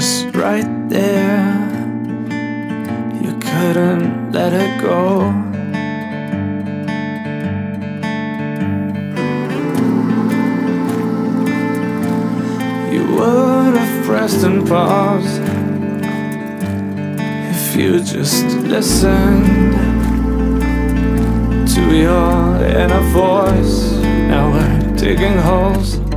was right there. You couldn't let it go. You would have pressed and paused if you just listened to your inner voice. Now we're digging holes.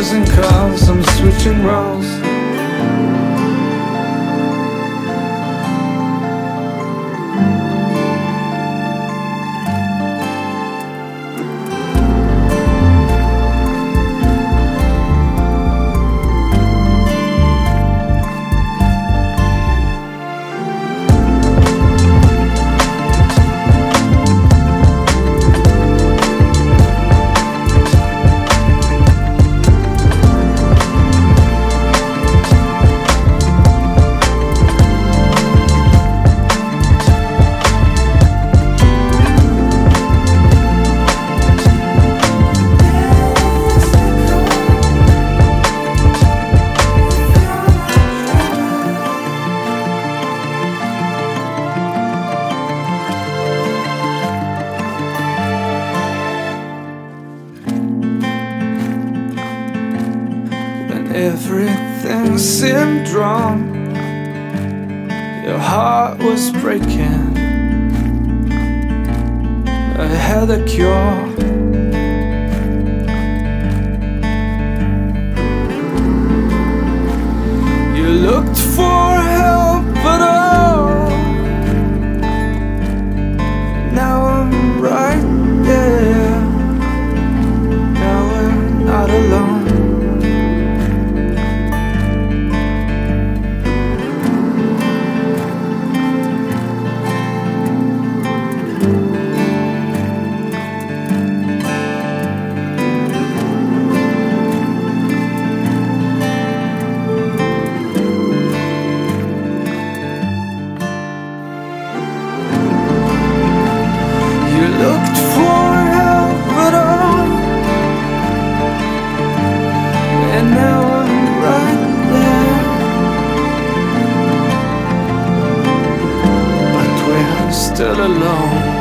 Trap, a losing cause. I'm switching roles. Everything seemed wrong, your heart was breaking. I had a cure. Looked for help, but oh, and now I'm right there. But we're still alone.